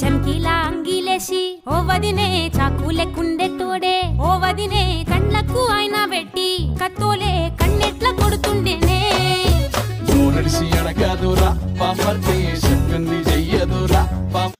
చమ్కీలా అంగిలేసి ఓ వదినే చాకులే కుండె తోడే ఓ వదినే కండ్లకు ఆయన పెట్టి కత్తోలే కన్నెట్ల కొడుతుండేనే. నడిసి అడగదురా పాపర్తే చెయ్యదురా పాప